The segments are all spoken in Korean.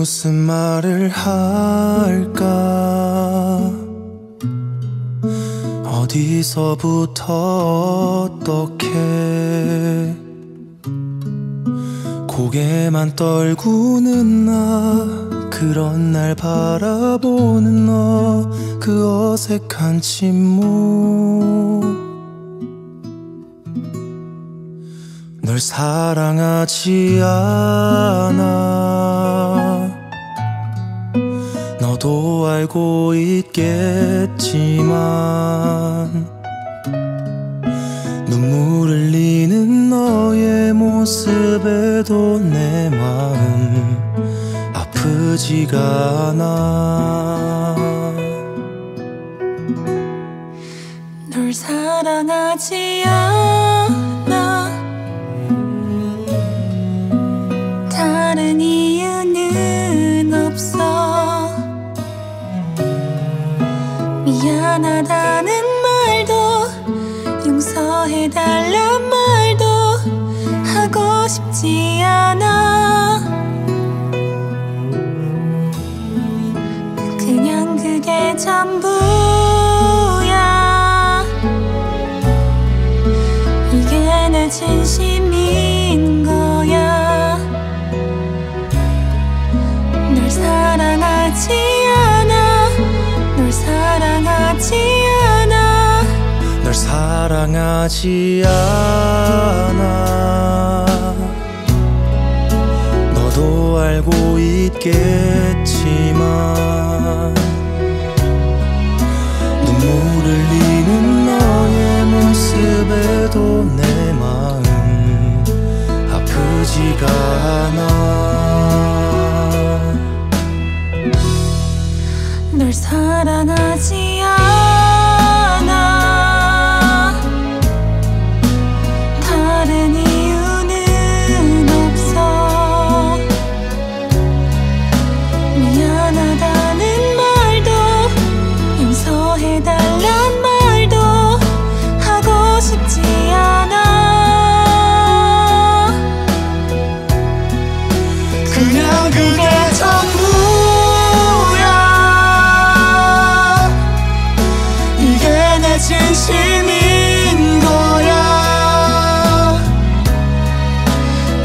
무슨 말을 할까? 어디서부터 어떻게? 고개만 떨구는 나 그런 날 바라보는 너 그 어색한 침묵. 널 사랑하지 않아 알고 있겠지만 눈물 흘리는 너의 모습에도 내 마음 아프지가 않아. 널 사랑하지 않아 해달란 말도 하고 싶지 않아. 그냥 그게 전부야. 이게 내 진심인 거야. 널 사랑하지 사랑하지 않아. 너도 알고 있겠지만 눈물 흘리는 너의 모습에도 내 마음 아프지가 않아. 널 사랑하지 않아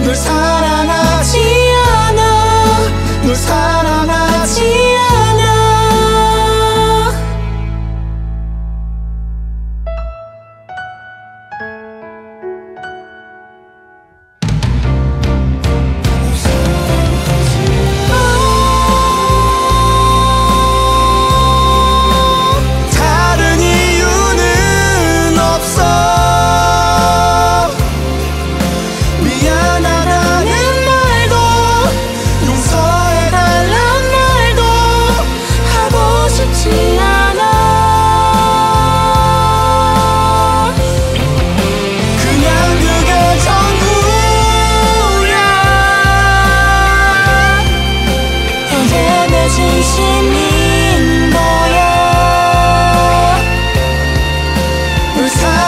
널 사랑 그 사람